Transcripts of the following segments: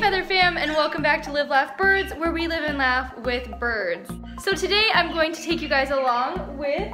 Feather Fam and welcome back to Live Laugh Birds where we live and laugh with birds. So today I'm going to take you guys along with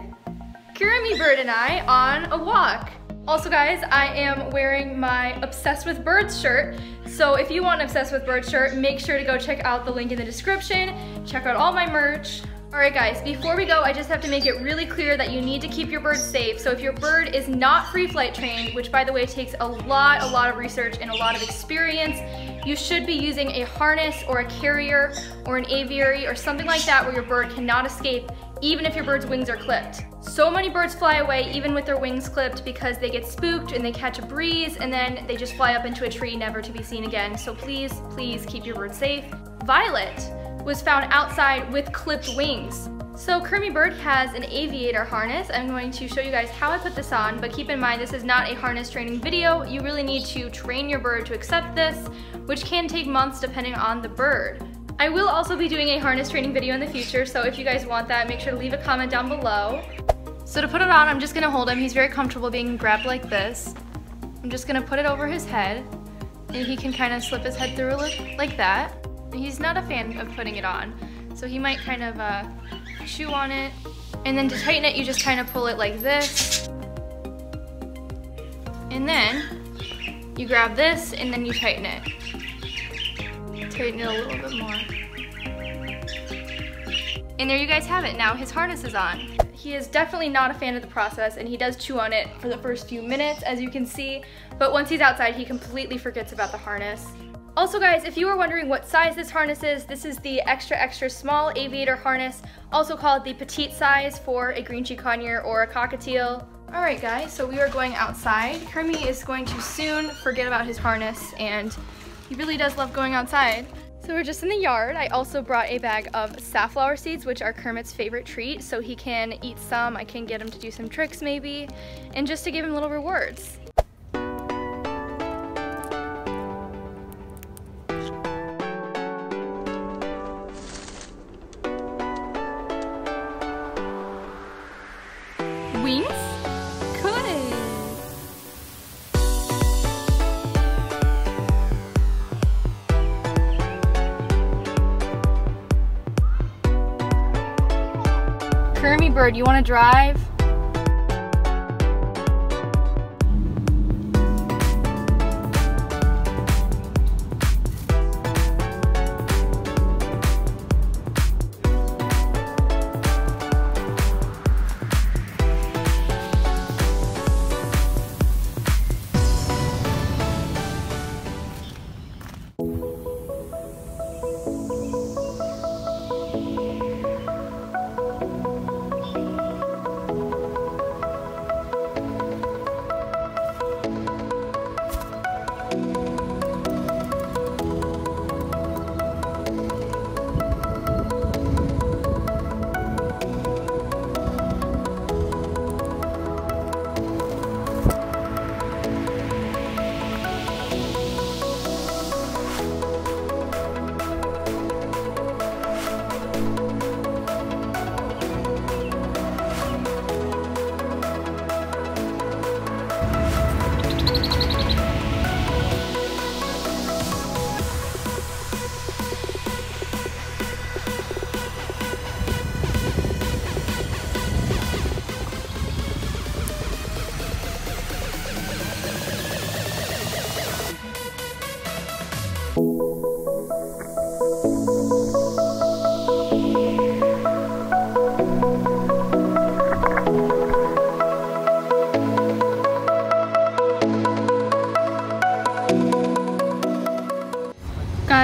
Kermie Bird and I on a walk. Also guys, I am wearing my Obsessed with Birds shirt. So if you want an Obsessed with Birds shirt, make sure to go check out the link in the description. Check out all my merch. Alright guys, before we go, I just have to make it really clear that you need to keep your bird safe. So if your bird is not free flight trained, which by the way takes a lot, a lot of research and a lot of experience, you should be using a harness or a carrier or an aviary or something like that where your bird cannot escape even if your bird's wings are clipped. So many birds fly away even with their wings clipped because they get spooked and they catch a breeze and then they just fly up into a tree never to be seen again. So please, please keep your bird safe. Violet was found outside with clipped wings. So Kermie Bird has an aviator harness. I'm going to show you guys how I put this on, but keep in mind this is not a harness training video. You really need to train your bird to accept this, which can take months depending on the bird. I will also be doing a harness training video in the future, so if you guys want that, make sure to leave a comment down below. So to put it on, I'm just gonna hold him. He's very comfortable being grabbed like this. I'm just gonna put it over his head, and he can kind of slip his head through like that. He's not a fan of putting it on, so he might kind of uh, chew on it. And then to tighten it, you just kind of pull it like this. And then you grab this and then you tighten it. Tighten it a little bit more. And there you guys have it. Now his harness is on. He is definitely not a fan of the process and he does chew on it for the first few minutes as you can see, but once he's outside he completely forgets about the harness. Also guys, if you were wondering what size this harness is, this is the extra extra small aviator harness, also called the petite size for a green cheek conure or a cockatiel. Alright guys, so we are going outside. Kermie is going to soon forget about his harness and he really does love going outside. So we're just in the yard. I also brought a bag of safflower seeds, which are Kermit's favorite treat, so he can eat some. I can get him to do some tricks maybe, and just to give him little rewards. Kermie Bird, you want to drive?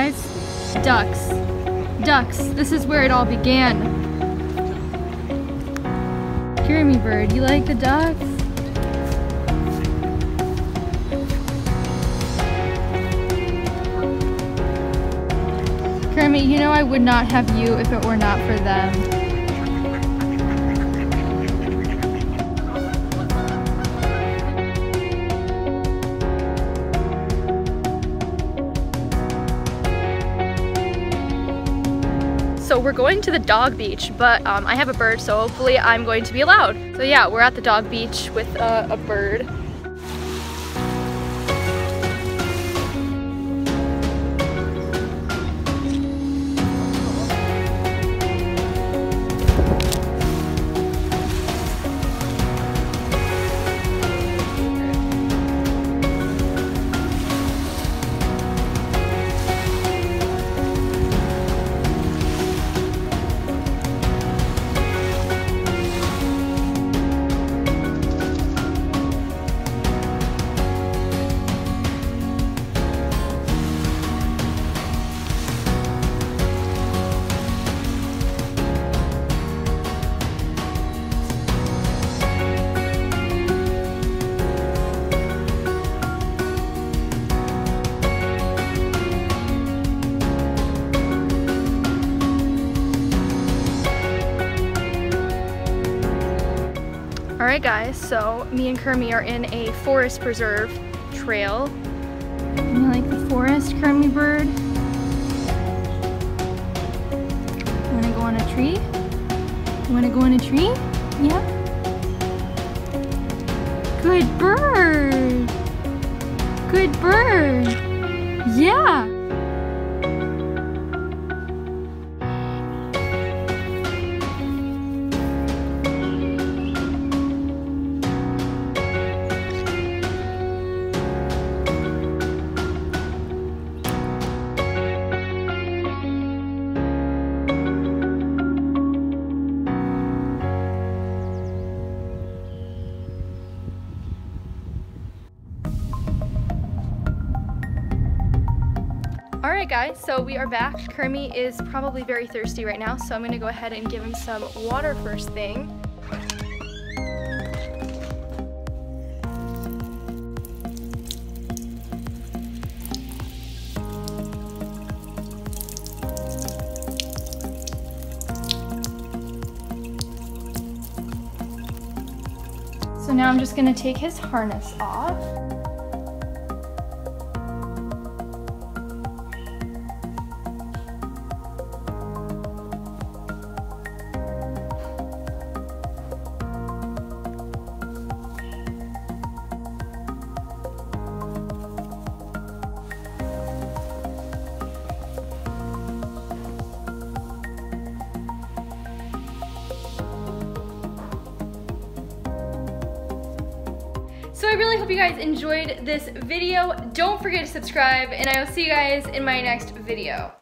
Guys, ducks. Ducks, this is where it all began. Kermie bird, you like the ducks? Kermie, you know I would not have you if it were not for them. So we're going to the dog beach, but um, I have a bird, so hopefully I'm going to be allowed. So yeah, we're at the dog beach with uh, a bird. Alright guys, so me and Kermie are in a forest preserve trail. You like the forest, Kermie bird? You wanna go on a tree? You wanna go on a tree? Yeah? Good bird! Good bird! Yeah! Guys, so we are back. Kermie is probably very thirsty right now, so I'm gonna go ahead and give him some water first thing. So now I'm just gonna take his harness off. So I really hope you guys enjoyed this video. Don't forget to subscribe and I will see you guys in my next video.